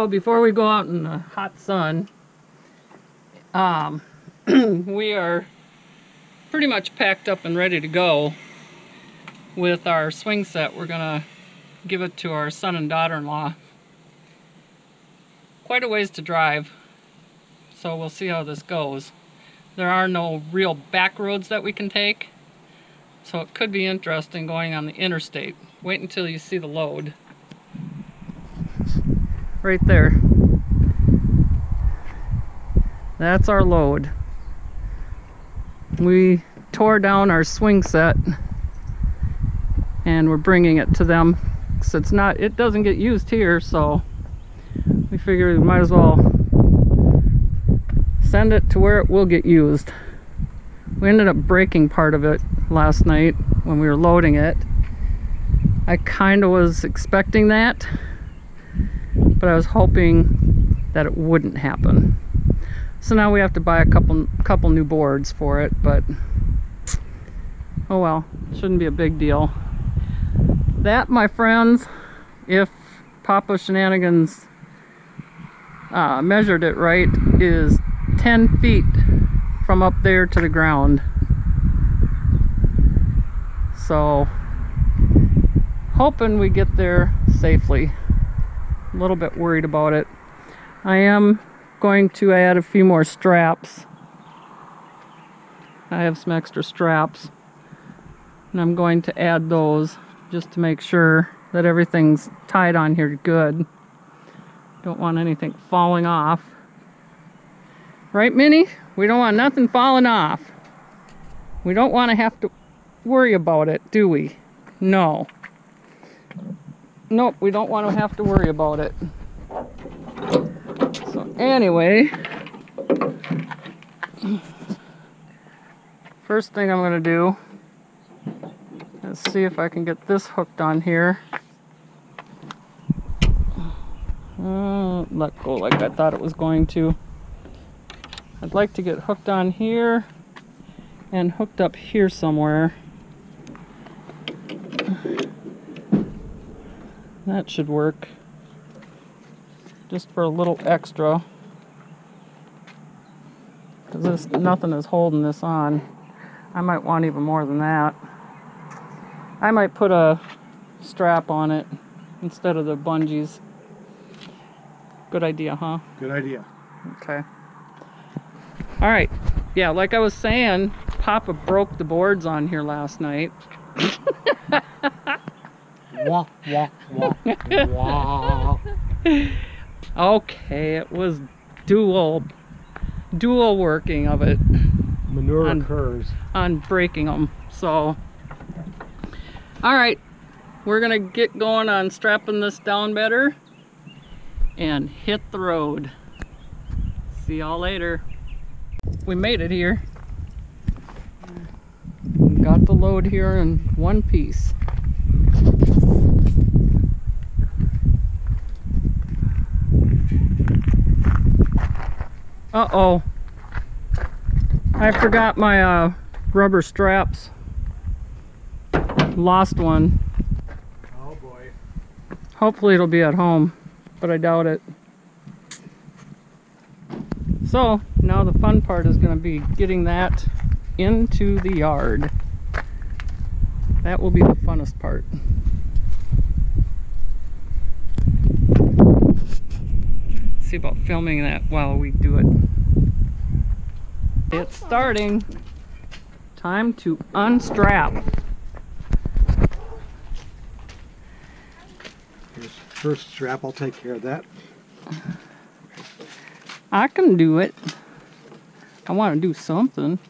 So before we go out in the hot sun, um, we are pretty much packed up and ready to go with our swing set. We're gonna give it to our son and daughter-in-law. Quite a ways to drive, so we'll see how this goes. There are no real back roads that we can take, so it could be interesting going on the interstate. Wait until you see the load. Right there. That's our load. We tore down our swing set and we're bringing it to them because it's not it doesn't get used here so we figured we might as well send it to where it will get used we ended up breaking part of it last night when we were loading it I kind of was expecting that but I was hoping that it wouldn't happen so now we have to buy a couple couple new boards for it but oh well shouldn't be a big deal that, my friends, if Papa Shenanigans uh, measured it right, is 10 feet from up there to the ground. So, hoping we get there safely. A little bit worried about it. I am going to add a few more straps. I have some extra straps. And I'm going to add those just to make sure that everything's tied on here good. Don't want anything falling off. Right, Minnie? We don't want nothing falling off. We don't want to have to worry about it, do we? No. Nope, we don't want to have to worry about it. So anyway, first thing I'm going to do Let's see if I can get this hooked on here. Uh, let go like I thought it was going to. I'd like to get hooked on here and hooked up here somewhere. That should work. Just for a little extra. Because nothing is holding this on. I might want even more than that. I might put a strap on it instead of the bungees. Good idea, huh? Good idea. Okay. All right. Yeah, like I was saying, Papa broke the boards on here last night. wah, wah, wah, wah. Okay, it was dual dual working of it. Manure on, occurs. On breaking them. So all right, we're gonna get going on strapping this down better and hit the road. See y'all later. We made it here. Got the load here in one piece. Uh-oh. I forgot my uh, rubber straps lost one. Oh boy. Hopefully it'll be at home, but I doubt it. So now the fun part is going to be getting that into the yard. That will be the funnest part. See about filming that while we do it. It's starting. Time to unstrap. first strap. I'll take care of that. I can do it. I want to do something.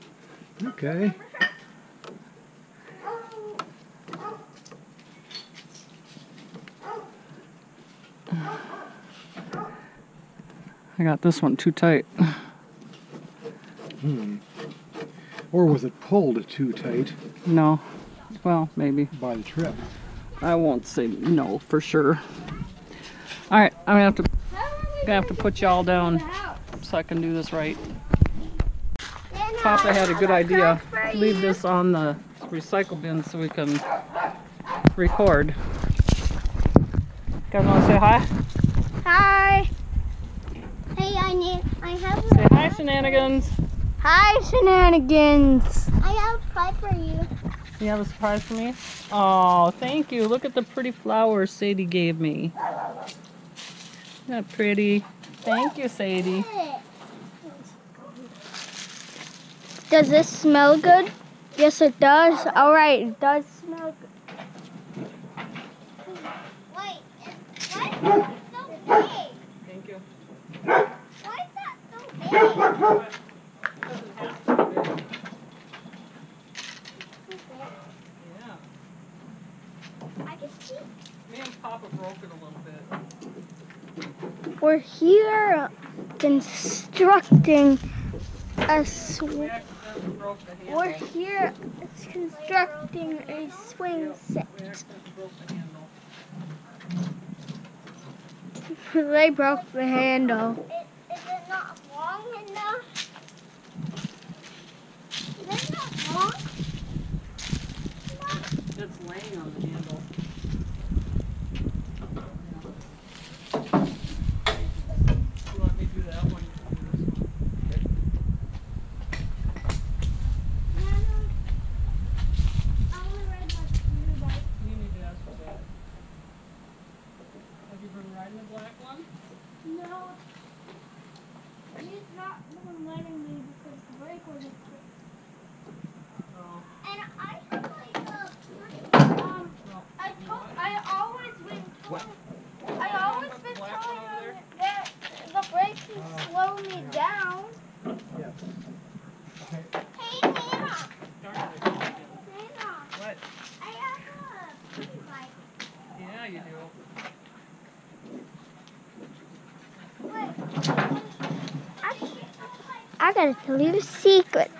Okay. I got this one too tight. Hmm. Or was it pulled too tight? No. Well, maybe. By the trip. I won't say no for sure. All right, I'm gonna have to gonna have to put y'all down so I can do this right. Papa had a good idea. Leave this on the recycle bin so we can record. Guys, wanna say hi? Hi. I have. Say hi, shenanigans. Hi, shenanigans. I have a surprise for you. You have a surprise for me? Oh, thank you. Look at the pretty flowers Sadie gave me. Isn't that pretty? Thank you, Sadie. Does this smell good? Yes, it does. All right, it does smell good. Wait, what? We're here constructing a swing. We're here constructing a swing set. they broke the handle. It's laying on the handle. gotta tell you a secret.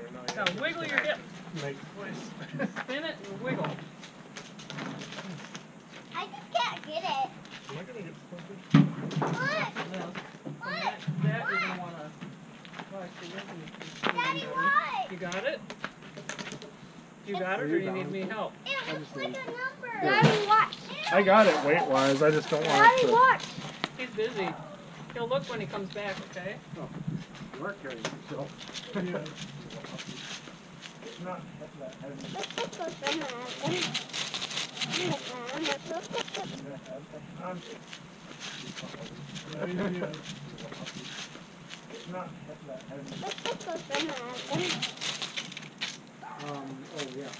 Daddy, what? You got it? You got it, or you need me help? It looks like a number. Daddy, watch. I got it weight-wise. I just don't want Daddy, it to... watch. He's busy. He'll look when he comes back, okay? Oh, you are carrying yourself. yeah. Not that heavy. Um, oh yeah.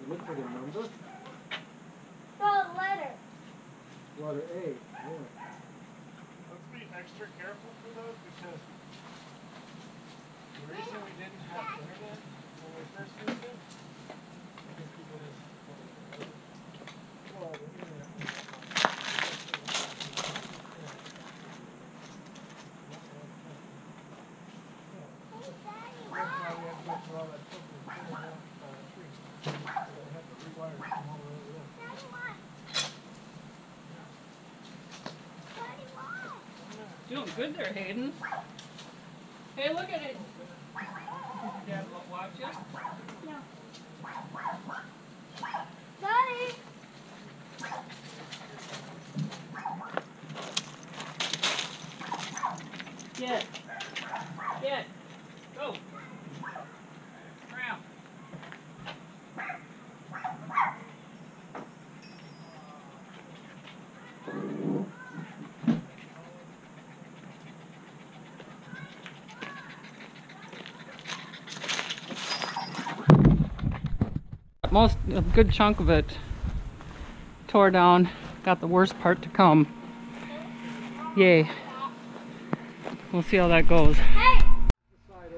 You look for the number? Letter Letter A. Yeah. Let's be extra careful for those because the reason we didn't have internet when we first used it, because people just, well, the internet was That's why we had to go through all that stuff with the internet, uh, trees. So they had to rewire it from all the way over there. Doing good there, Hayden. Hey, look at it. Dad, wa- watch you. Daddy. Get. Get. Go. Round. Most, a good chunk of it tore down. Got the worst part to come. Yay. We'll see how that goes. Hey. Side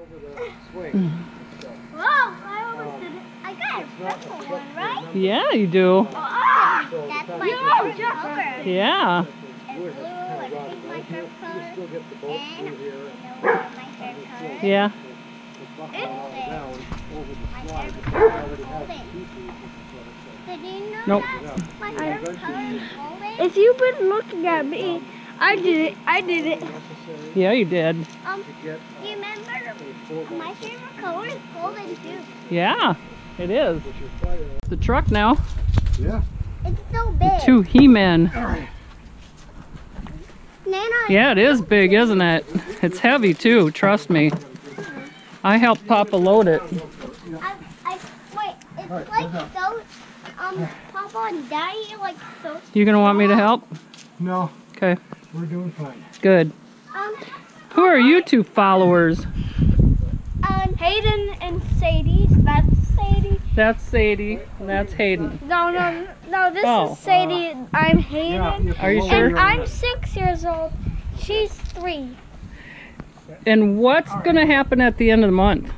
over the swing. So, Whoa, I almost did it. I got a purple one, right? Yeah, you do. Oh, so that's my fact favorite. Yeah. And wood blue has kind and of pink rotted my out here. favorite You color. still get the boat And through here. you know what my favorite color is? Yeah. It's buckling all down over the My slide. favorite because color it already is has golden. two pieces of it, Did you know Nope. that? My Yeah. favorite color is golden. If you've been looking at me, I did it. I did it. Yeah, you did. Um, do you remember my favorite color is golden too? Yeah, it is. which is fire. The truck now. Yeah. It's so big. Two He-Men. Yeah, it is big, isn't it? It's heavy too, trust me. I helped Papa load it. I, I, wait, it's like so, um, Papa and Daddy like so, You gonna want me to help? No, Okay, we're doing fine. good. um, Who are you two followers? um, Hayden and Sadie. That's Sadie. That's Sadie, and that's Hayden. No, no, no. This Oh. is Sadie. I'm Hayden. Are you sure? And I'm six years old. She's three. And what's gonna happen at the end of the month?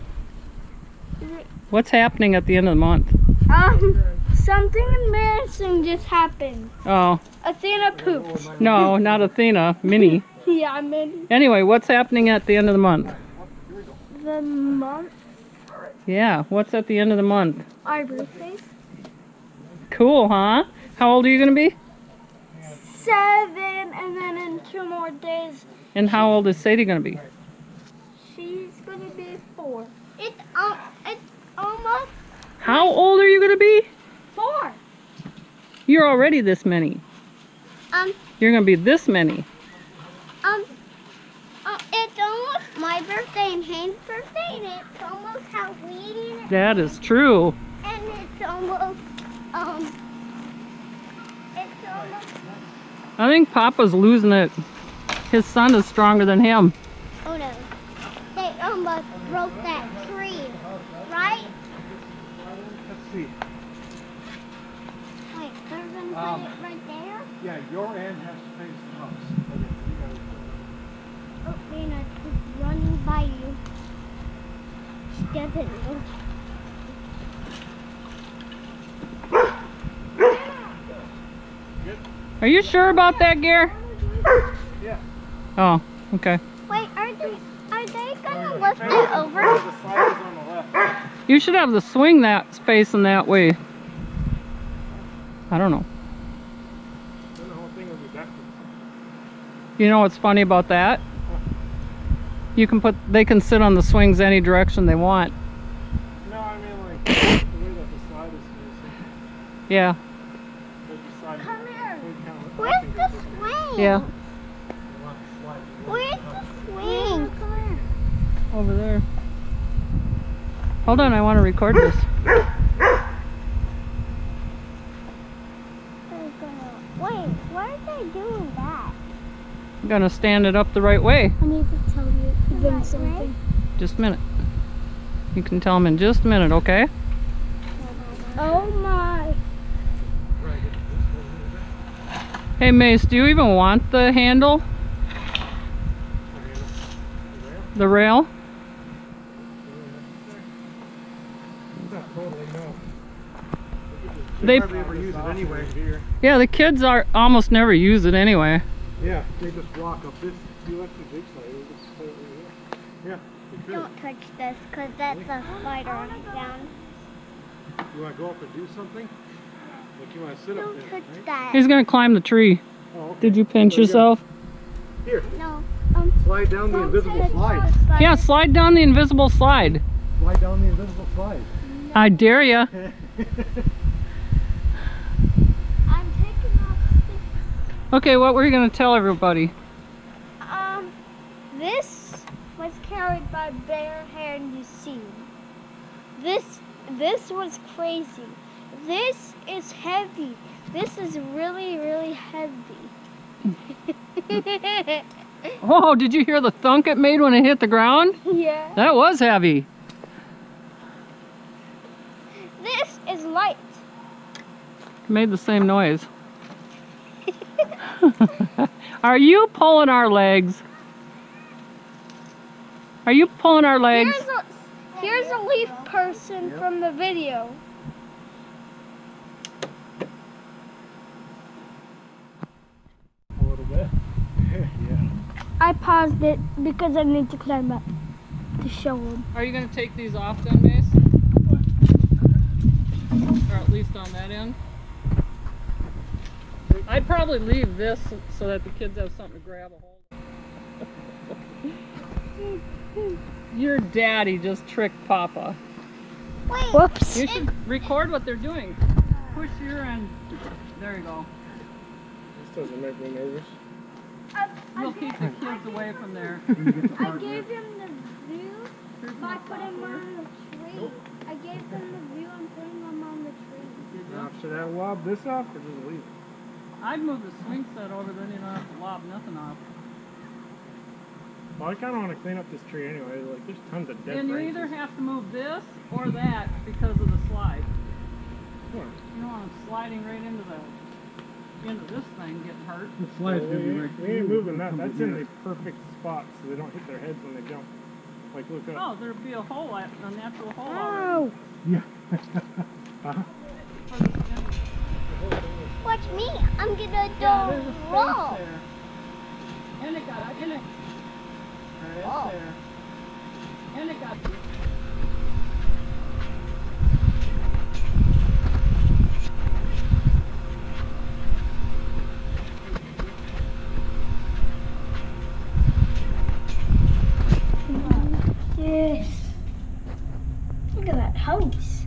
What's happening at the end of the month? Um, something embarrassing just happened. Oh, Athena pooped. no, not Athena, Minnie. Yeah, mean Anyway, what's happening at the end of the month? the month. Yeah, what's at the end of the month? Our birthdays. Cool, huh? How old are you gonna be? Seven, and then in two more days, And how old is Sadie gonna be? she's gonna be four. it's, um, How old are you gonna be? Four. You're already this many. um, You're gonna be this many. um, uh, it's almost my birthday and Hayden's birthday, and it's almost Halloween, That is true. and it's almost, um, it's almost, I think Papa's losing it. His son is stronger than him. oh no, they almost broke that tree, right? Let's. Wait, they're gonna put Um, it right there? Yeah, your end has to face the house. Okay, you gotta- Oh, Dana, it's running by you. Step it. Are you sure about that, Gare? Yeah. Oh, okay. Wait, are they, are they gonna lift it over? The slide is on the left. You should have the swing that's facing that way. I don't know. The whole thing will be backwards. You know what's funny about that? You can put, they can sit on the swings any direction they want. No, I mean like the way that the slide is facing. Yeah, There's the side. Come here. we count it. I Where's the swing? yeah, you want to slide it. Where's the swing? Over there. Hold on, I want to record this. Wait, why are they doing that? I'm gonna stand it up the right way. I need to tell you them something. Just a minute. You can tell them in just a minute, okay? Oh my. Right, get this one over there. Hey Mace, do you even want the handle? Okay, The rail? Not totally, no. They- hardly ever use it anyway. Here. Yeah, the kids are almost never use it anyway. Yeah, they just walk up this. You left the big side. They just put it right here. Yeah. Don't touch this because that's a spider on the ground. You want to go up and do something? Like you want to sit up Don't there, touch right? that. He's gonna climb the tree. Oh, okay. Did you pinch So you gotta- yourself? Here, No. Um, slide down the invisible touch slide. the. Yeah, slide down the invisible slide. Slide down the invisible slide. I dare ya. I'm taking off Okay, what were you gonna tell everybody? Um, this was carried by bare-haired Yusin. This, this was crazy. This is heavy. This is really, really heavy. Oh, did you hear the thunk it made when it hit the ground? yeah. That was heavy. This is light. It made the same noise. Are you pulling our legs? Are you pulling our legs? Here's a, here's a leaf person from the video. A little bit. yeah. I paused it because I need to climb up to show them. Are you gonna take these off then, Mace? Or at least on that end? I'd probably leave this so that the kids have something to grab a hold of. Your daddy just tricked Papa. Wait. Whoops. You should record what they're doing. Push your end. There you go. This doesn't make me nervous. I, We'll keep the kids away from there. I gave him the view Here's by my putting him on the tree. I gave him the view and putting him on the tree. Now, should I lob this off or just leave it? I'd move the swing set over, then you don't have to lob nothing off. Well, I kind of want to clean up this tree anyway. Like, there's tons of dead And you either have to move this or that because of the slide. What? You don't want them sliding right into the into this thing getting hurt. The slide's Well, gonna we, be ain't- right. we ain't moving that. That's in the perfect spot so they don't hit their heads when they jump. Like, look up. Oh, there'd be a hole, at- a natural hole already. Oh. Yeah. Uh-huh. Watch me. I'm gonna Yeah, do a roll. there. And it got in it. There it is Oh. And it got Yes. Look at that hose.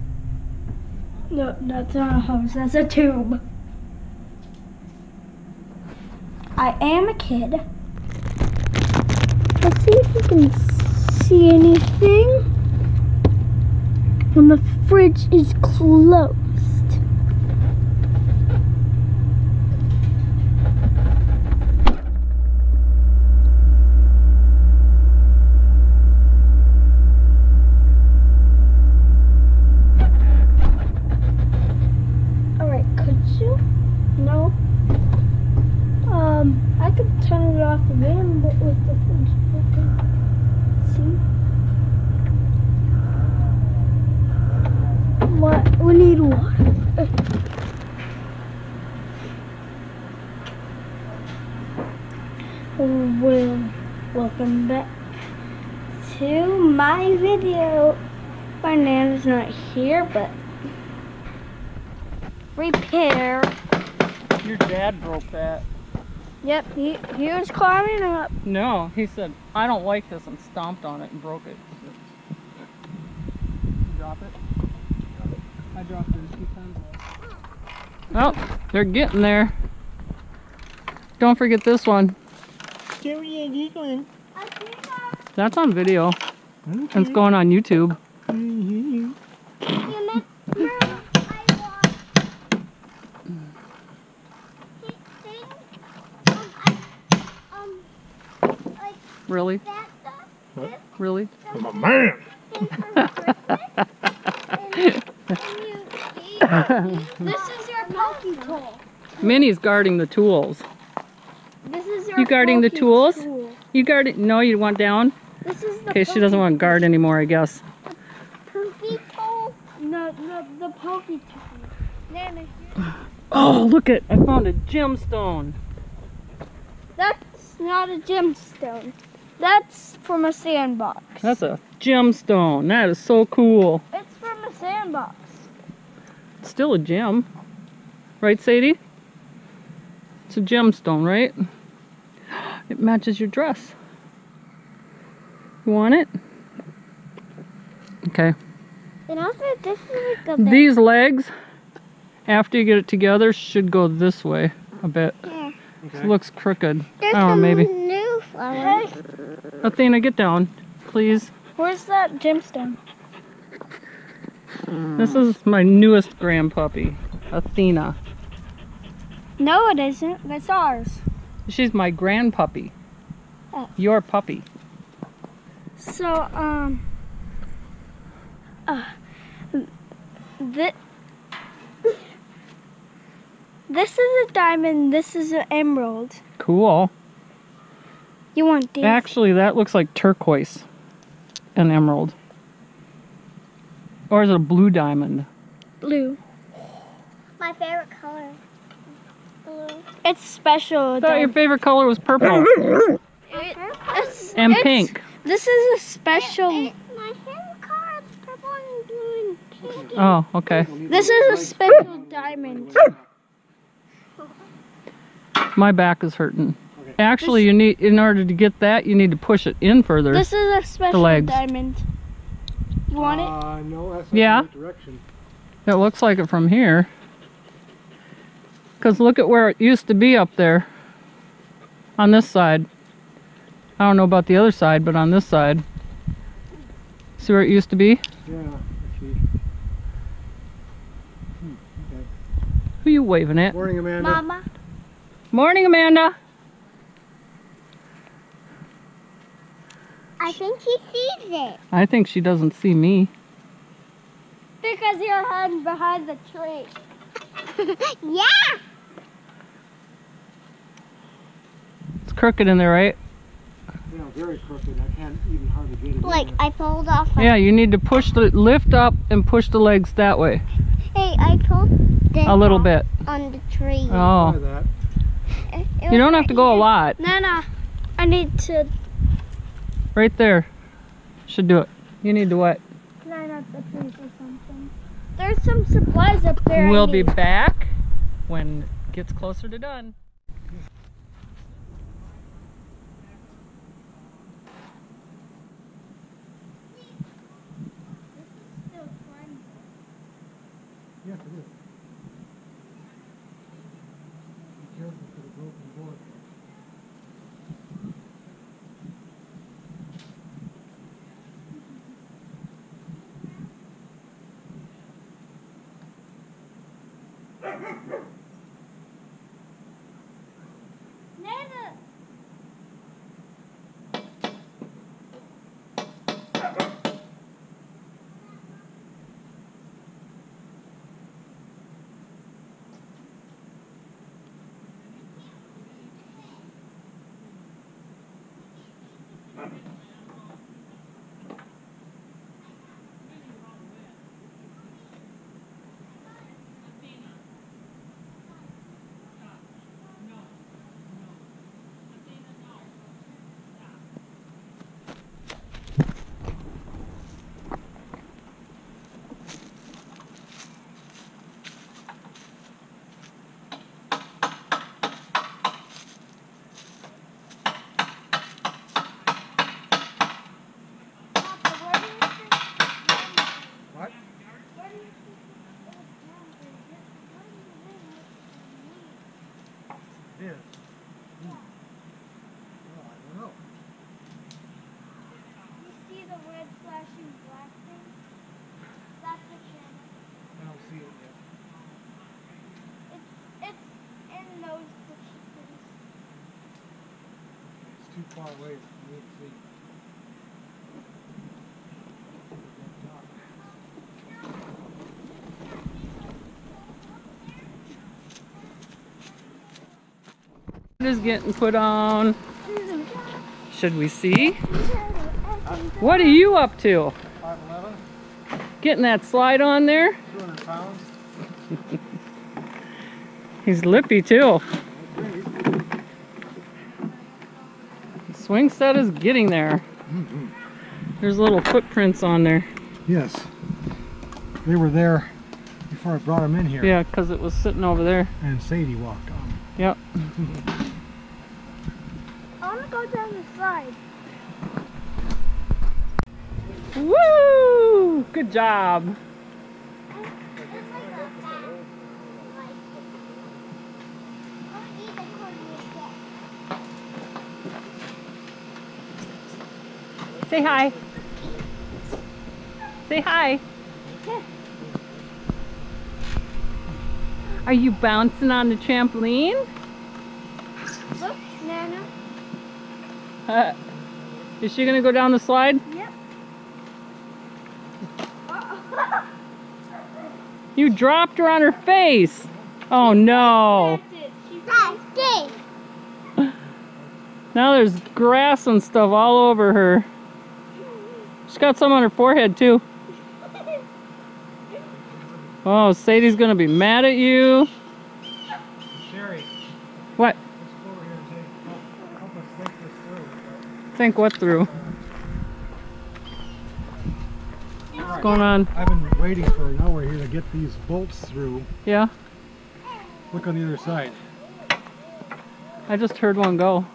No, that's not a hose. That's a tube. I am a kid. Let's see if you can see anything when the fridge is closed. Alright, could you? No. Um, I could turn it off again, but with the fridge open. See? What? We need water. Well, welcome back to my video. My nana's not here, but repair. Your dad broke that. Yep, he, he was climbing up. No, he said, I don't like this and stomped on it and broke it. Drop it? I dropped it a few times. Well, they're getting there. Don't forget this one. Jerry and Eaglin. That's on video. And it's going on YouTube. You meant Mom, I want. He sing, I, like Really? that stuff. This Really? I'm a man. thing for Christmas. and, and you see, this is your pokey tool. Minnie's guarding the tools. This is your You guarding the tools? tool. You guard it? No, you want down? This is the Okay, she doesn't want to guard anymore, I guess. pokey tool. No, no, the pokey tool. Oh, look at, I found a gemstone. that's not a gemstone. That's from a sandbox. That's a gemstone. That is so cool. It's from a sandbox. It's still a gem. Right, Sadie? It's a gemstone, right? It matches your dress. You want it? Okay. And also, this is like a These legs, after you get it together, should go this way a bit. Yeah. It looks crooked. There's Oh, some maybe. new flowers. Athena, get down, please. Where's that gemstone? This is my newest grandpuppy, Athena. No, it isn't. That's ours. She's my grandpuppy. Oh. Your puppy. So, um, uh, th- this is a diamond. This is an emerald. Cool. You want these? Actually, that looks like turquoise and emerald. Or is it a blue diamond? blue. My favorite color. Blue. It's special. I thought your favorite color was purple It- it's- and it's- pink. This is a special. It- my favorite color is purple and blue and pink. Oh, okay. This is a special diamond. My back is hurting. Actually, you need in order to get that, you need to push it in further. This is a special legs. diamond. You want it? Uh, no, that's not Yeah. the right direction. It looks like it from here. Cause look at where it used to be up there. On this side. I don't know about the other side, but on this side. See where it used to be? Yeah, I. Hmm, okay. Who you waving at? Morning, Amanda. Mama. Morning, Amanda. I think she sees it. I think she doesn't see me. Because you're hiding behind the tree. yeah. Crooked in there, right? Yeah, very crooked. I can't even hardly get it in Like there. I pulled off. Yeah, you need to push the lift up and push the legs that way Hey, I pulled this a little off bit. on the tree. Oh, It- it you don't have to go a here. lot. Nana, I need to. Right there. Should do it. You need to what? Climb up the tree or something. There's some supplies up there. We'll be back when it gets closer to done. Is. Be careful for the broken board. Nana. flashing black thing? That's the channel. I don't see it yet. It's it's in those pictures. It's too far away for me to see. Is getting put on. Should we see? What are you up to? 5'11", Getting that slide on there? 200 pounds. He's lippy too. The swing set is getting there. There's little footprints on there. Yes. They were there before I brought them in here. Yeah, because it was sitting over there. And Sadie walked on. Yep. I want to go down the slide. Woo! Good job. Say hi. Say hi. Are you bouncing on the trampoline? Look, Nana. Uh, is she gonna go down the slide? Yep. You dropped her on her face. Oh no. That's it. She That's good. Now there's grass and stuff all over her. She's got some on her forehead too. Oh, Sadie's gonna be mad at you. Sherry, What? let's go over here and help, help us think this through. Think what through? What's going on? I've been waiting for an hour here to get these bolts through. Yeah, Look on the other side. I just heard one go.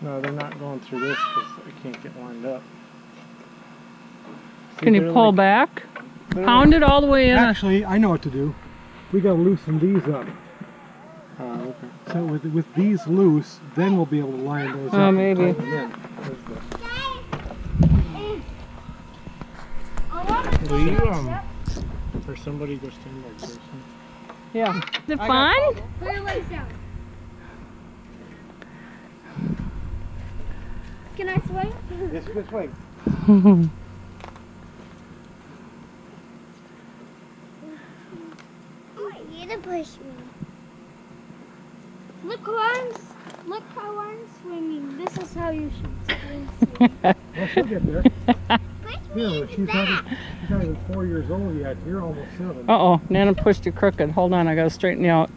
No, they're not going through this because I can't get lined up. See, Can you they're pull like- back? Pound it all the way in. Actually, I know what to do. We gotta loosen these up. Uh, okay. So with with these loose, then we'll be able to line those Oh, up. and maybe. tighten them in. There's the- I want to Will you, um, or somebody go stand by Jason? Yeah. Is it I fun? got- Put your legs down. Can I swing? Yes, you can swing. I want you to push me. Look how I'm, look how I'm swimming. This is how you should swim. Well, she'll get there. Push me Yeah, into she's not, that. even- she's not even four years old yet. You're almost seven. Uh oh, Nana pushed you crooked. Hold on, I gotta straighten you out.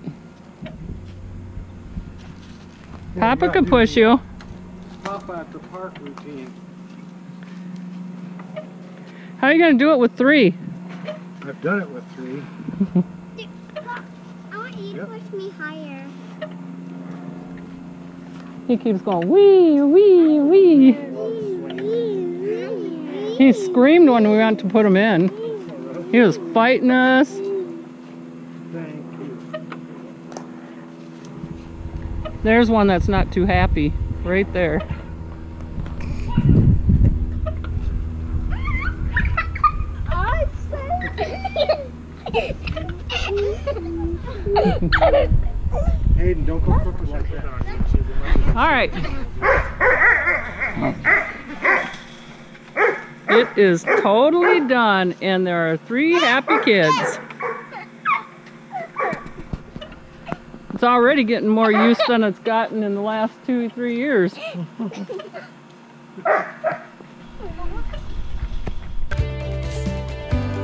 Yeah, Papa can push you. Papa at the park routine. How are you gonna do it with three? I've done it with three. I want you to Yep. push me higher. He keeps going wee wee wee. He screamed when we went to put him in. He was fighting us. There's one that's not too happy. Right there. Hayden, don't go crooked like that. All right. It is totally done, and there are three happy kids. It's already getting more use than it's gotten in the last two, three years.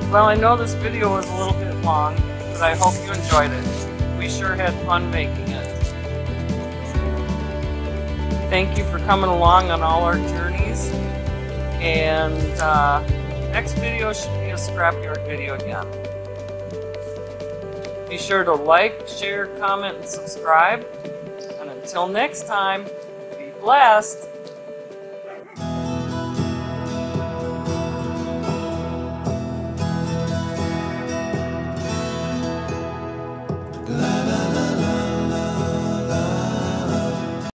Well, I know this video was a little bit long, but I hope you enjoyed it. We sure had fun making it. Thank you for coming along on all our journeys. And uh, next video should be a scrapyard video again. Be sure to like, share, comment, and subscribe. And until next time, be blessed.